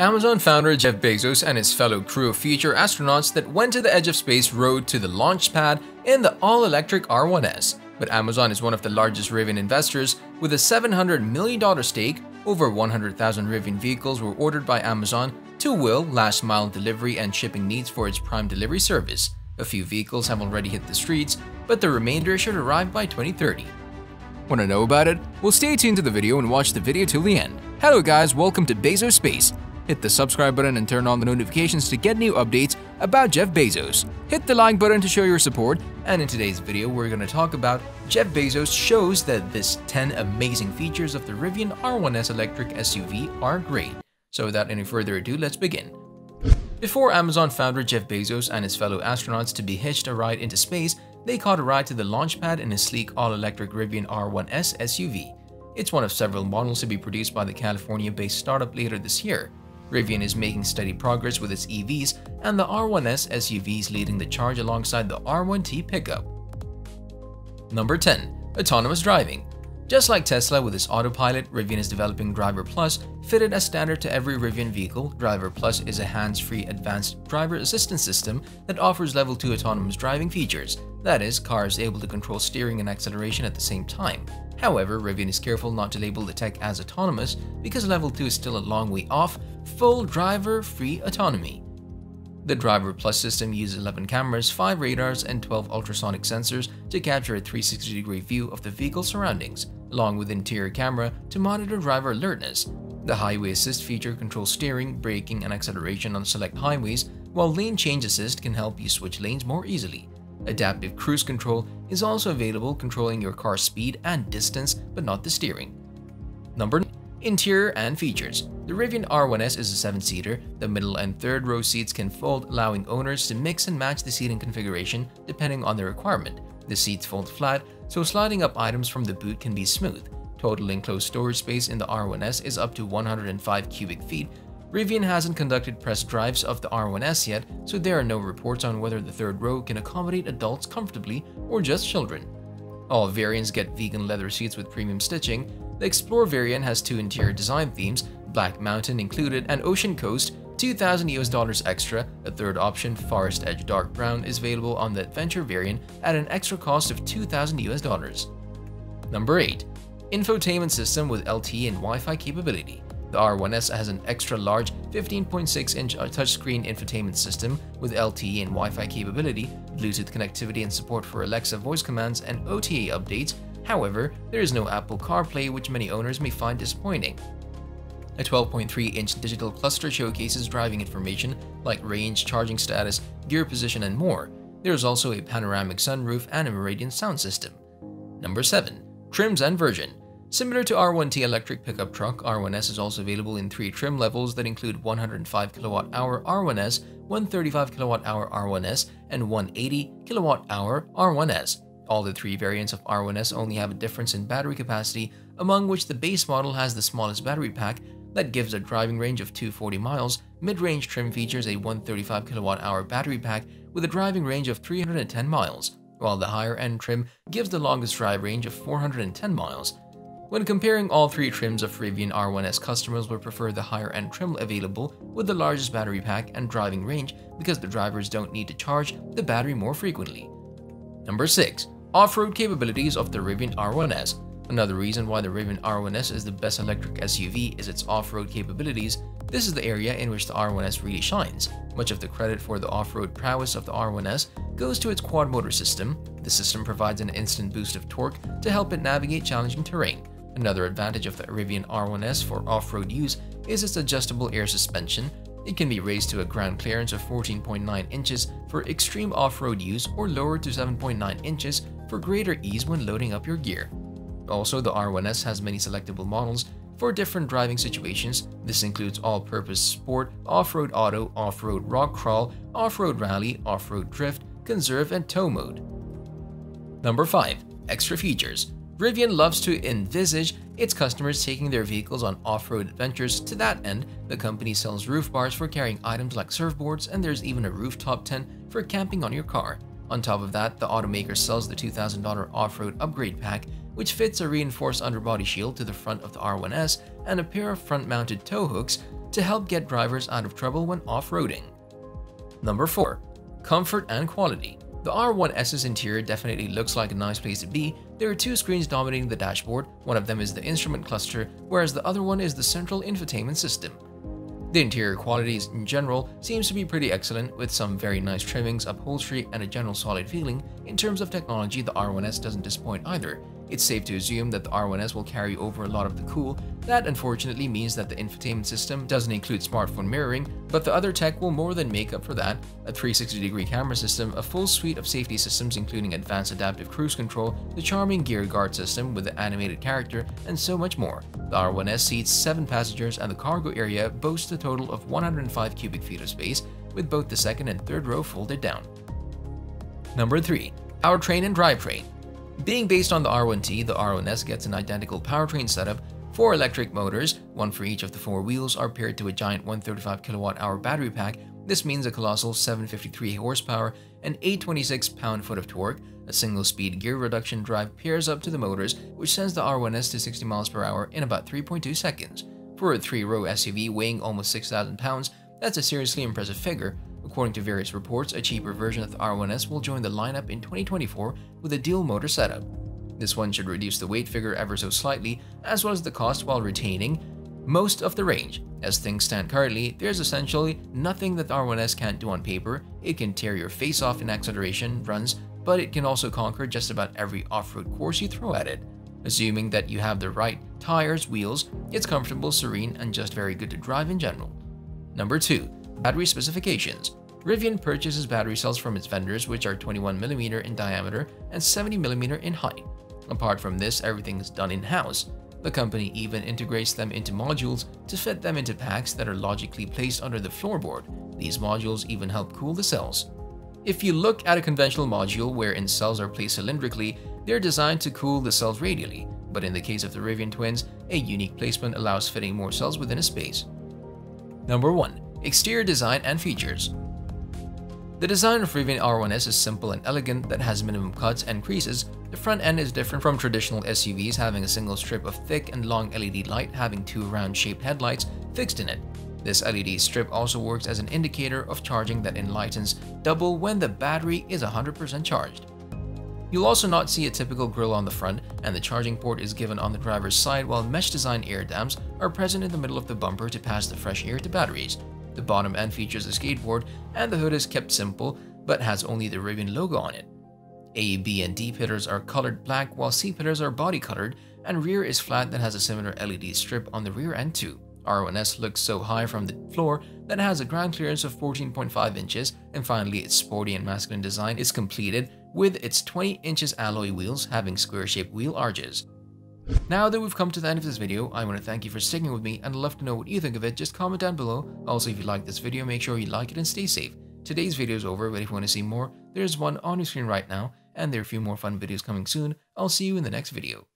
Amazon founder Jeff Bezos and his fellow crew of future astronauts that went to the edge of space rode to the launch pad in the all-electric R1S. But Amazon is one of the largest Rivian investors with a $700 million stake. Over 100,000 Rivian vehicles were ordered by Amazon to will last-mile delivery and shipping needs for its Prime delivery service. A few vehicles have already hit the streets, but the remainder should arrive by 2030. Want to know about it? Well, stay tuned to the video and watch the video till the end. Hello guys, welcome to Bezos Space. Hit the subscribe button and turn on the notifications to get new updates about Jeff Bezos. Hit the like button to show your support, and in today's video we're going to talk about Jeff Bezos shows that this 10 amazing features of the Rivian R1S electric SUV are great. So without any further ado, let's begin. Before Amazon founder Jeff Bezos and his fellow astronauts to be hitched a ride into space, they caught a ride to the launch pad in a sleek all-electric Rivian R1S SUV. It's one of several models to be produced by the California-based startup later this year. Rivian is making steady progress with its EVs, and the R1S SUV is leading the charge alongside the R1T pickup. Number 10. Autonomous Driving Just like Tesla with its autopilot, Rivian is developing Driver Plus, fitted as standard to every Rivian vehicle. Driver Plus is a hands-free advanced driver assistance system that offers level 2 autonomous driving features. That is, cars able to control steering and acceleration at the same time. However, Rivian is careful not to label the tech as autonomous because level 2 is still a long way off full driver-free autonomy. The Driver Plus system uses 11 cameras, 5 radars, and 12 ultrasonic sensors to capture a 360-degree view of the vehicle's surroundings, along with interior camera to monitor driver alertness. The Highway Assist feature controls steering, braking, and acceleration on select highways, while Lane Change Assist can help you switch lanes more easily. Adaptive Cruise Control is also available controlling your car's speed and distance but not the steering. Number Interior and Features The Rivian R1S is a 7-seater. The middle and third row seats can fold, allowing owners to mix and match the seating configuration depending on their requirement. The seats fold flat, so sliding up items from the boot can be smooth. Total enclosed storage space in the R1S is up to 105 cubic feet, Rivian hasn't conducted press drives of the R1S yet, so there are no reports on whether the third row can accommodate adults comfortably or just children. All variants get vegan leather seats with premium stitching. The Explore variant has two interior design themes, Black Mountain included and Ocean Coast, 2000 US dollars extra. A third option, Forest Edge Dark Brown, is available on the Adventure variant at an extra cost of 2000 US dollars. Number 8. Infotainment system with LTE and Wi-Fi capability. The R1S has an extra-large 15.6-inch uh, touchscreen infotainment system with LTE and Wi-Fi capability, Bluetooth connectivity and support for Alexa voice commands and OTA updates. However, there is no Apple CarPlay which many owners may find disappointing. A 12.3-inch digital cluster showcases driving information like range, charging status, gear position, and more. There is also a panoramic sunroof and a Meridian sound system. Number 7. Trims and Version Similar to R1T electric pickup truck, R1S is also available in three trim levels that include 105 kWh R1S, 135 kWh R1S, and 180 kWh R1S. All the three variants of R1S only have a difference in battery capacity, among which the base model has the smallest battery pack that gives a driving range of 240 miles. Mid-range trim features a 135 kWh battery pack with a driving range of 310 miles, while the higher-end trim gives the longest drive range of 410 miles. When comparing all three trims of Rivian R1S customers will prefer the higher end trim available with the largest battery pack and driving range because the drivers don't need to charge the battery more frequently. Number 6. Off-road capabilities of the Rivian R1S Another reason why the Rivian R1S is the best electric SUV is its off-road capabilities. This is the area in which the R1S really shines. Much of the credit for the off-road prowess of the R1S goes to its quad motor system. The system provides an instant boost of torque to help it navigate challenging terrain. Another advantage of the Rivian R1S for off-road use is its adjustable air suspension. It can be raised to a ground clearance of 14.9 inches for extreme off-road use or lowered to 7.9 inches for greater ease when loading up your gear. Also, the R1S has many selectable models for different driving situations. This includes all-purpose sport, off-road auto, off-road rock crawl, off-road rally, off-road drift, conserve, and tow mode. Number 5. Extra features Rivian loves to envisage its customers taking their vehicles on off-road adventures. To that end, the company sells roof bars for carrying items like surfboards, and there's even a rooftop tent for camping on your car. On top of that, the automaker sells the $2,000 off-road upgrade pack, which fits a reinforced underbody shield to the front of the R1S and a pair of front-mounted tow hooks to help get drivers out of trouble when off-roading. Number 4. Comfort and Quality The R1S's interior definitely looks like a nice place to be. There are two screens dominating the dashboard, one of them is the instrument cluster, whereas the other one is the central infotainment system. The interior qualities in general seems to be pretty excellent with some very nice trimmings, upholstery, and a general solid feeling. In terms of technology, the R1S doesn't disappoint either. It's safe to assume that the R1S will carry over a lot of the cool. That unfortunately means that the infotainment system doesn't include smartphone mirroring, but the other tech will more than make up for that. A 360 degree camera system, a full suite of safety systems including advanced adaptive cruise control, the charming gear guard system with the animated character, and so much more. The R1S seats 7 passengers and the cargo area boasts a total of 105 cubic feet of space, with both the second and third row folded down. Number 3. Powertrain and Drivetrain being based on the R1T, the R1S gets an identical powertrain setup. Four electric motors, one for each of the four wheels, are paired to a giant 135 kWh battery pack. This means a colossal 753 horsepower and 826 pound-foot of torque. A single-speed gear reduction drive pairs up to the motors, which sends the R1S to 60 miles per hour in about 3.2 seconds. For a three-row SUV weighing almost 6,000 pounds, that's a seriously impressive figure. According to various reports, a cheaper version of the R1S will join the lineup in 2024 with a dual motor setup. This one should reduce the weight figure ever so slightly, as well as the cost while retaining most of the range. As things stand currently, there's essentially nothing that the R1S can't do on paper. It can tear your face off in acceleration runs, but it can also conquer just about every off-road course you throw at it. Assuming that you have the right tires, wheels, it's comfortable, serene, and just very good to drive in general. Number 2. Battery Specifications Rivian purchases battery cells from its vendors which are 21mm in diameter and 70mm in height. Apart from this, everything is done in-house. The company even integrates them into modules to fit them into packs that are logically placed under the floorboard. These modules even help cool the cells. If you look at a conventional module wherein cells are placed cylindrically, they're designed to cool the cells radially, but in the case of the Rivian twins, a unique placement allows fitting more cells within a space. Number 1. Exterior Design and Features the design of Rivian R1S is simple and elegant that has minimum cuts and creases. The front end is different from traditional SUVs having a single strip of thick and long LED light having two round-shaped headlights fixed in it. This LED strip also works as an indicator of charging that enlightens double when the battery is 100% charged. You'll also not see a typical grille on the front, and the charging port is given on the driver's side while mesh design air dams are present in the middle of the bumper to pass the fresh air to batteries. The bottom end features a skateboard, and the hood is kept simple but has only the Rivian logo on it. A, B, and D pillars are colored black while C pillars are body colored, and rear is flat that has a similar LED strip on the rear end too. R1S looks so high from the floor that it has a ground clearance of 14.5 inches, and finally its sporty and masculine design is completed with its 20 inches alloy wheels having square-shaped wheel arches. Now that we've come to the end of this video, I want to thank you for sticking with me and I'd love to know what you think of it, just comment down below. Also, if you like this video, make sure you like it and stay safe. Today's video is over, but if you want to see more, there's one on your screen right now, and there are a few more fun videos coming soon. I'll see you in the next video.